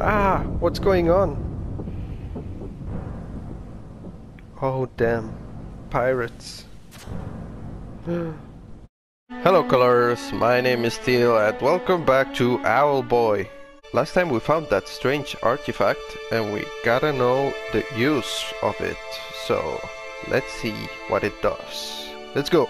Ah, what's going on? Oh damn, pirates. Hello colors, my name is Teal and welcome back to Owlboy. Last time we found that strange artifact and we gotta know the use of it. So let's see what it does. Let's go.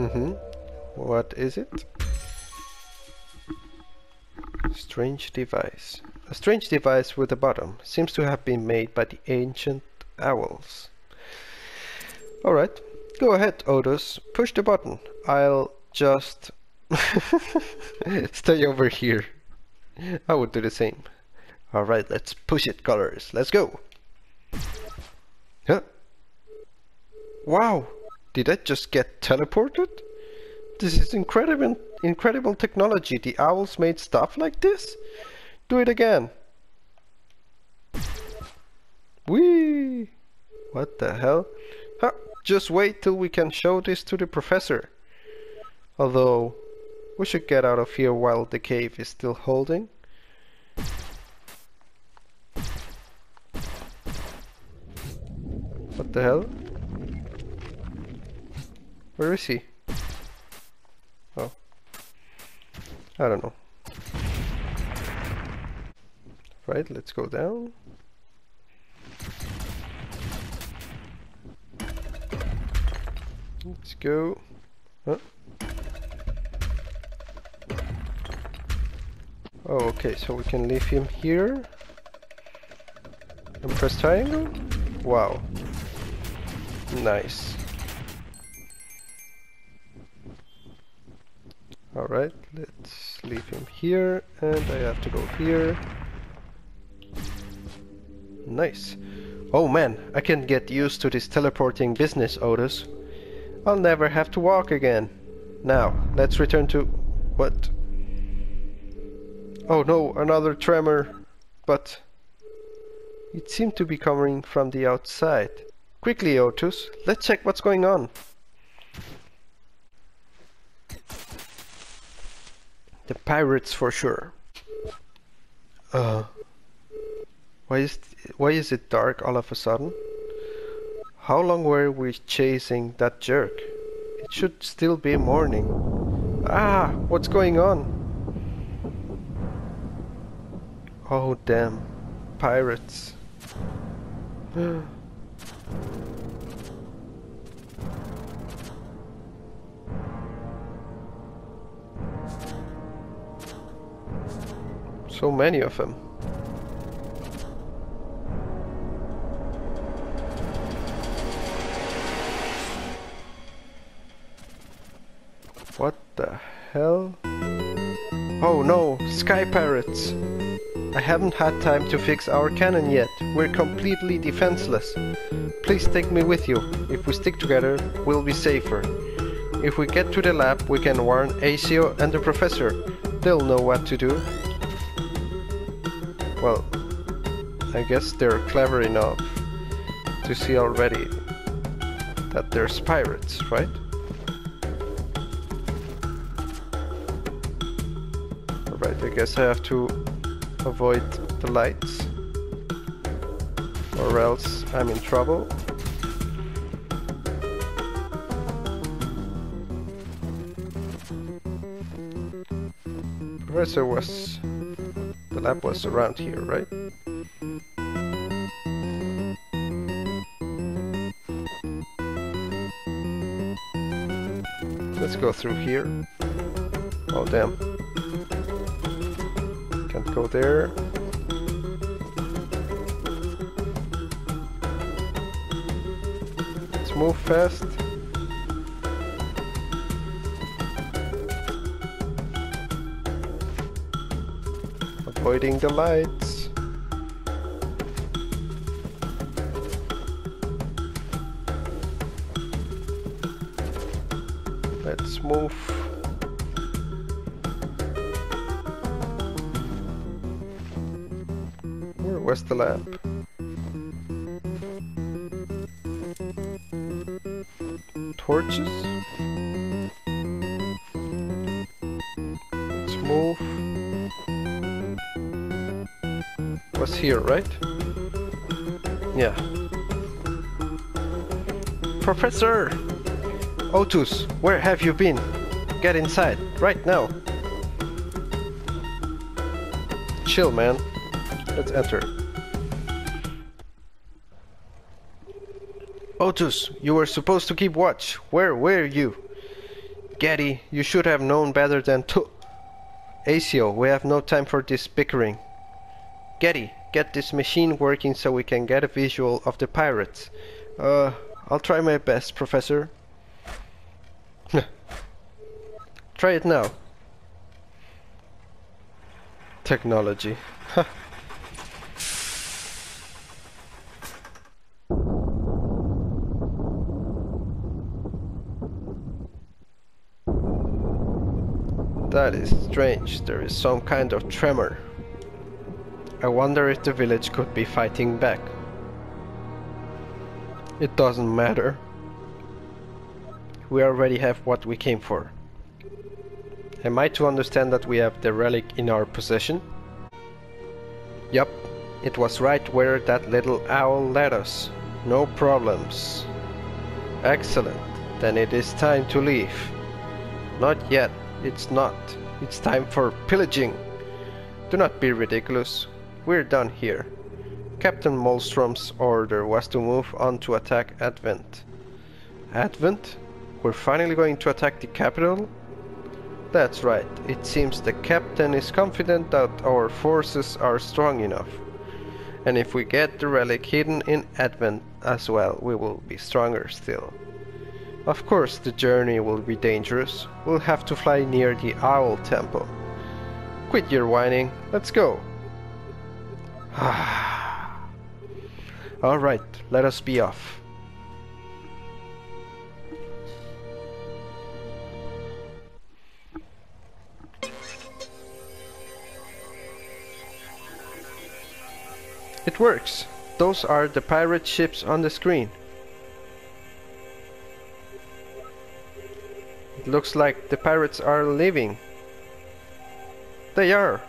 Mm-hmm. What is it? Strange device. A strange device with a bottom. Seems to have been made by the ancient owls. Alright. Go ahead, Otus. Push the button. I'll just... stay over here. I would do the same. Alright, let's push it, colors. Let's go. Huh? Wow! Did I just get teleported? This is incredible, incredible technology. The owls made stuff like this? Do it again. Whee! What the hell? Huh, just wait till we can show this to the professor. Although, we should get out of here while the cave is still holding. What the hell? Where is he? Oh. I don't know. Right, let's go down. Let's go. Huh? Oh, okay, so we can leave him here. And press triangle? Wow. Nice. Alright, let's leave him here, and I have to go here. Nice. Oh man, I can get used to this teleporting business, Otus. I'll never have to walk again. Now, let's return to... what? Oh no, another tremor. But... It seemed to be coming from the outside. Quickly, Otus, let's check what's going on. The pirates for sure. Uh, why is why is it dark all of a sudden? How long were we chasing that jerk? It should still be morning. Ah, what's going on? Oh damn, pirates. So many of them. What the hell? Oh no, Sky Pirates! I haven't had time to fix our cannon yet. We're completely defenseless. Please take me with you. If we stick together, we'll be safer. If we get to the lab, we can warn Asio and the professor. They'll know what to do. Well, I guess they're clever enough to see already that there's pirates, right? Alright, I guess I have to avoid the lights or else I'm in trouble. Professor was the lab was around here, right? Let's go through here. Oh damn. Can't go there. Let's move fast. Avoiding the lights. Let's move. Where was the lamp? torches. Here, right? Yeah. Professor! Otus, where have you been? Get inside, right now. Chill, man. Let's enter. Otus, you were supposed to keep watch. Where were you? Geddy, you should have known better than to... Asio, we have no time for this bickering. Geddy, get this machine working so we can get a visual of the pirates. Uh, I'll try my best, Professor. try it now. Technology. That is strange. There is some kind of tremor. I wonder if the village could be fighting back. It doesn't matter. We already have what we came for. Am I to understand that we have the relic in our possession? Yup, it was right where that little owl led us. No problems. Excellent. Then it is time to leave. Not yet. It's not. It's time for pillaging. Do not be ridiculous. We're done here. Captain Molstrom's order was to move on to attack Advent. Advent? We're finally going to attack the capital? That's right. It seems the captain is confident that our forces are strong enough. And if we get the relic hidden in Advent as well, we will be stronger still. Of course the journey will be dangerous. We'll have to fly near the Owl Temple. Quit your whining. Let's go. Alright, let us be off. It works. Those are the pirate ships on the screen. It looks like the pirates are leaving. They are.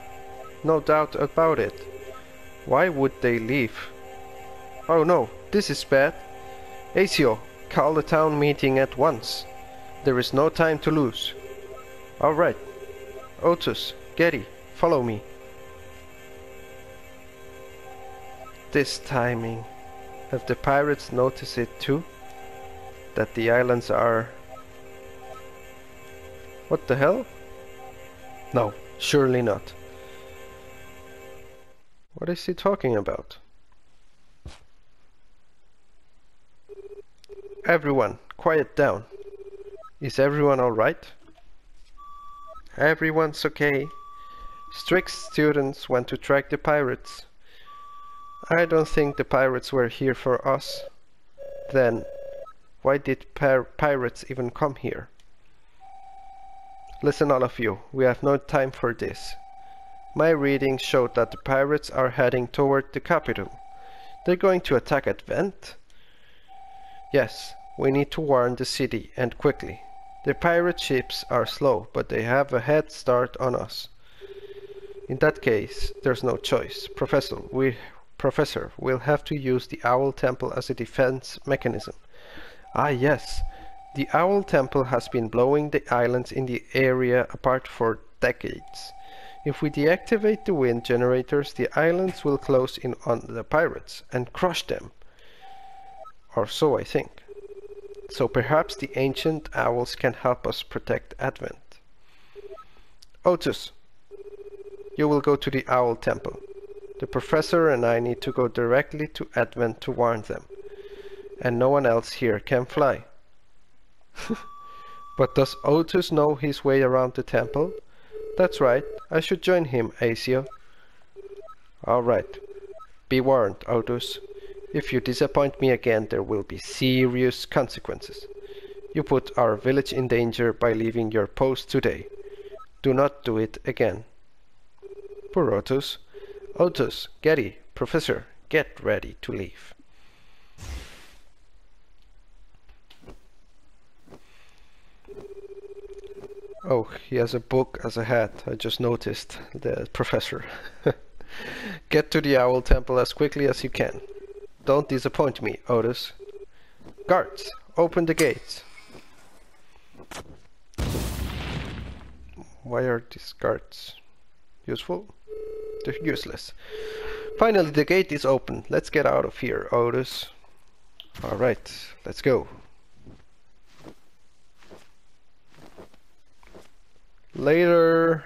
No doubt about it. Why would they leave? Oh no, this is bad. Asio, call the town meeting at once. There is no time to lose. Alright. Otus, Geddy, follow me. This timing. Have the pirates noticed it too? That the islands are what the hell? No, surely not. What is he talking about? Everyone, quiet down. Is everyone alright? Everyone's okay. Strix students went to track the pirates. I don't think the pirates were here for us. Then, why did pirates even come here? Listen all of you, we have no time for this. My reading showed that the pirates are heading toward the capital. They're going to attack Advent? Yes, we need to warn the city, and quickly. The pirate ships are slow, but they have a head start on us. In that case, there's no choice. Professor, we, Professor, we'll have to use the Owl Temple as a defense mechanism. Ah yes, the Owl Temple has been blowing the islands in the area apart for decades. If we deactivate the wind generators, the islands will close in on the pirates and crush them. Or so I think. So perhaps the ancient owls can help us protect Advent. Otus, you will go to the Owl Temple. The professor and I need to go directly to Advent to warn them. And no one else here can fly. but does Otus know his way around the temple? That's right, I should join him, Asio. Alright. Be warned, Otus. If you disappoint me again, there will be serious consequences. You put our village in danger by leaving your post today. Do not do it again. Poor Otus. Otus, Geddy, Professor, get ready to leave. Oh, he has a book as a hat. I just noticed. The professor. Get to the Owl Temple as quickly as you can. Don't disappoint me, Otus. Guards, open the gates. Why are these guards useful? They're useless. Finally, the gate is open. Let's get out of here, Otus. Alright, let's go. Later.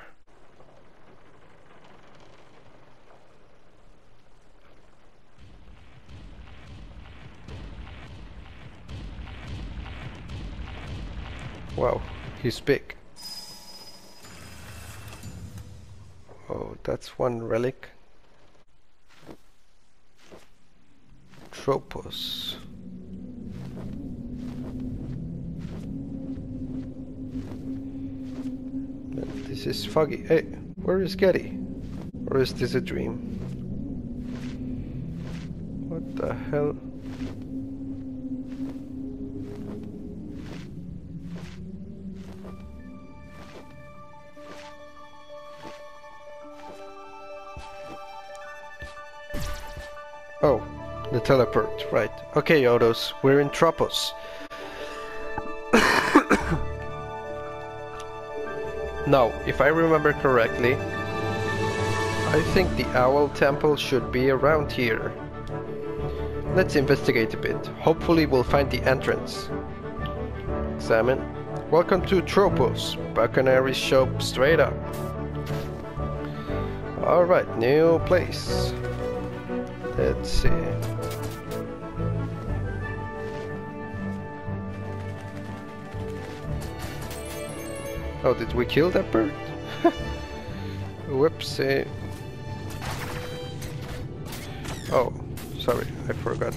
Wow, he's big. Oh, that's one relic. Tropos. This is foggy. Hey, where is Geddy? Or is this a dream? What the hell? Oh, the teleport, right. Okay, Otus, we're in Tropos. Now, if I remember correctly, I think the Owl Temple should be around here. Let's investigate a bit. Hopefully we'll find the entrance. Examine. Welcome to Tropos, Buccanary shop straight up. Alright, new place. Let's see. Oh, did we kill that bird? Whoopsie. Oh, sorry, I forgot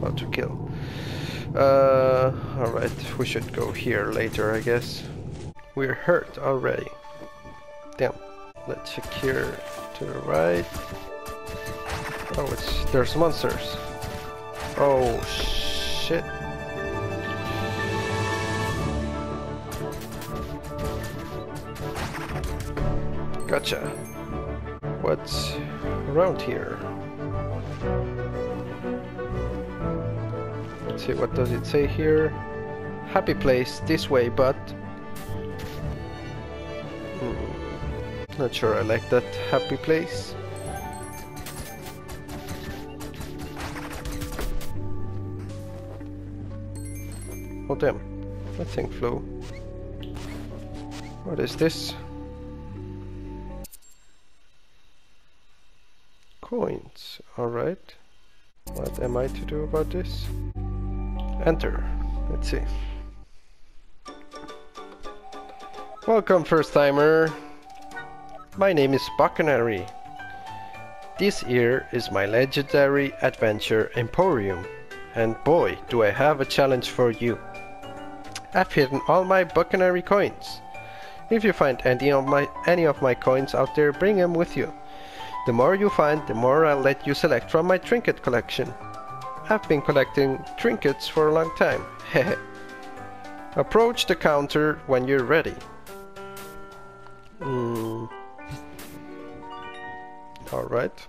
how to kill. Uh, alright, we should go here later, I guess. We're hurt already. Damn. Let's here to the right. Oh, it's there's monsters. Oh shit. Gotcha. What's around here? Let's see, what does it say here? Happy place, this way, but... Hmm. Not sure I like that happy place. Oh damn, that thing flew. What is this? Alright. What am I to do about this? Enter. Let's see. Welcome first timer. My name is Buccanary. This here is my legendary adventure Emporium. And boy, do I have a challenge for you. I've hidden all my Buccanary coins. If you find any of my any of my coins out there, bring them with you. The more you find, the more I'll let you select from my trinket collection. I've been collecting trinkets for a long time. Hehe. Approach the counter when you're ready. Hmm. Alright.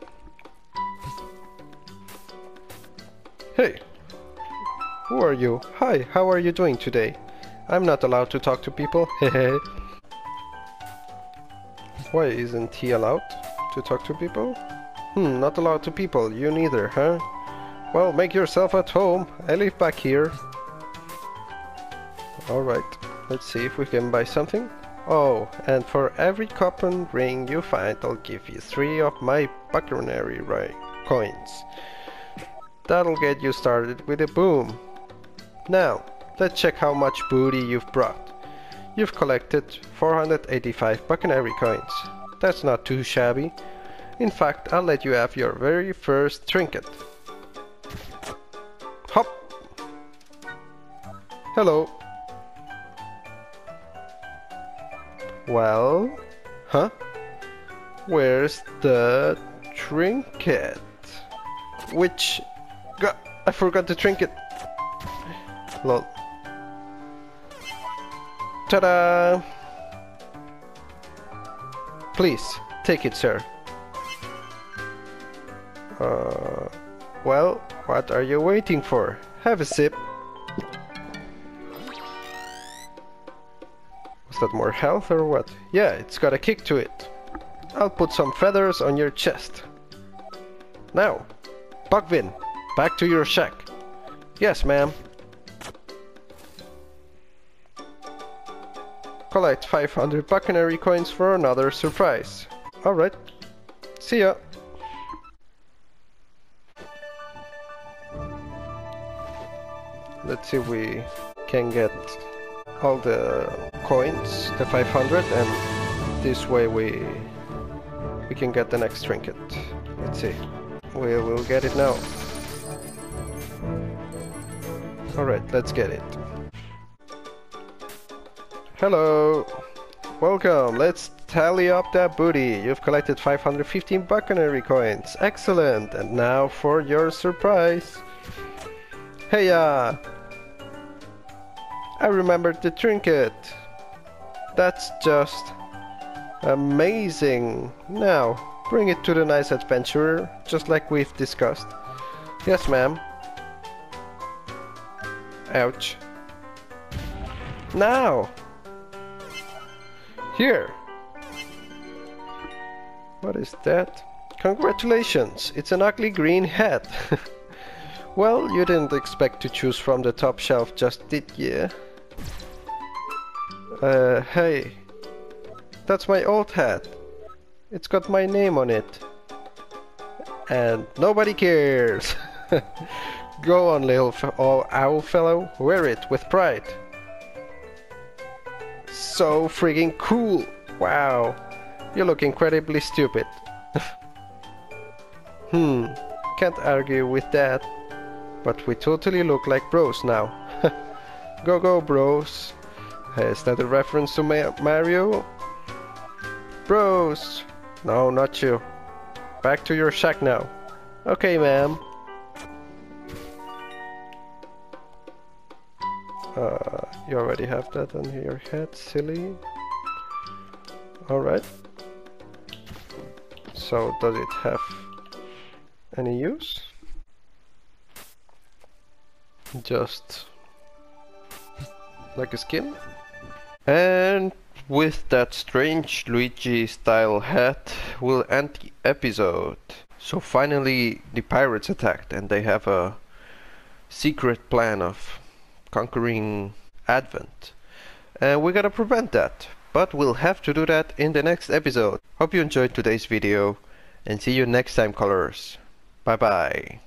Hey! Who are you? Hi, how are you doing today? I'm not allowed to talk to people, hehe. Why isn't he allowed to talk to people? Hmm, not allowed to people, you neither, huh? Well, make yourself at home. I live back here. Alright, let's see if we can buy something. Oh, and for every coupon ring you find, I'll give you three of my Buccanary coins. That'll get you started with a boom. Now, let's check how much booty you've brought. You've collected 485 Buccanary coins. That's not too shabby. In fact, I'll let you have your very first trinket. Hop! Hello. Well, huh? Where's the trinket? Which... God, I forgot the trinket. Lol. Ta-da! Please, take it, sir. Uh, well, what are you waiting for? Have a sip. Was that more health or what? Yeah, it's got a kick to it. I'll put some feathers on your chest. Now, Bugvin, back to your shack. Yes, ma'am. Collect 500 Buccanary coins for another surprise. Alright. See ya. Let's see if we can get all the coins, the 500, and this way we we can get the next trinket. Let's see. We will get it now. Alright, let's get it. Hello! Welcome! Let's tally up that booty. You've collected 515 Buccanary coins. Excellent! And now for your surprise. Hey uh I remembered the trinket. That's just amazing. Now, bring it to the nice adventurer, just like we've discussed. Yes, ma'am. Ouch. Now! Here! What is that? Congratulations! It's an ugly green hat! well, you didn't expect to choose from the top shelf, just did you? Uh, hey. That's my old hat. It's got my name on it. And nobody cares! Go on, little oh, owl fellow, wear it with pride. So friggin' cool! Wow, you look incredibly stupid. hmm, can't argue with that. But we totally look like bros now. go go bros. Is that a reference to Ma Mario? Bros! No, not you. Back to your shack now. Okay, ma'am. Uh, you already have that on your head, silly. Alright. So, does it have any use? Just like a skin? And with that strange Luigi style hat, we'll end the episode. So finally the pirates attacked and they have a secret plan of conquering Advent. And we gotta prevent that. But we'll have to do that in the next episode. Hope you enjoyed today's video and see you next time colors. Bye bye.